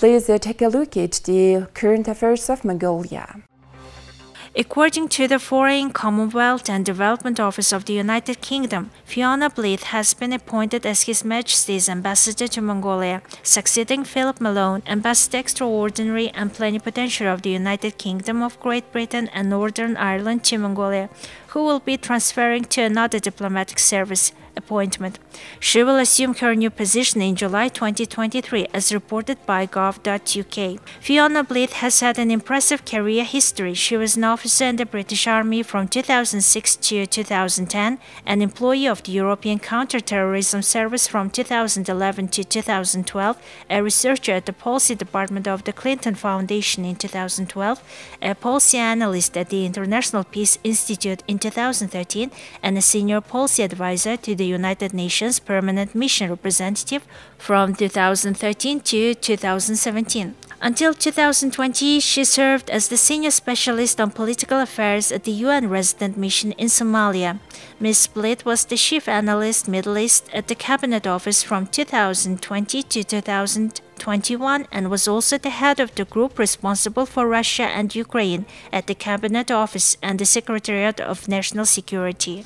Please uh, take a look at the current affairs of Mongolia. According to the Foreign, Commonwealth and Development Office of the United Kingdom, Fiona Blyth has been appointed as His Majesty's ambassador to Mongolia, succeeding Philip Malone, ambassador extraordinary and plenipotentiary of the United Kingdom of Great Britain and Northern Ireland to Mongolia, who will be transferring to another diplomatic service appointment. She will assume her new position in July 2023, as reported by gov.uk. Fiona Blyth has had an impressive career history. She was an officer in the British Army from 2006 to 2010, an employee of the European Counterterrorism Service from 2011 to 2012, a researcher at the Policy Department of the Clinton Foundation in 2012, a policy analyst at the International Peace Institute in 2013, and a senior policy advisor to the United Nations Permanent Mission Representative from 2013 to 2017. Until 2020, she served as the senior specialist on political affairs at the UN Resident Mission in Somalia. Ms. Blyth was the chief analyst Middle East at the Cabinet Office from 2020 to 2021 and was also the head of the group responsible for Russia and Ukraine at the Cabinet Office and the Secretariat of National Security.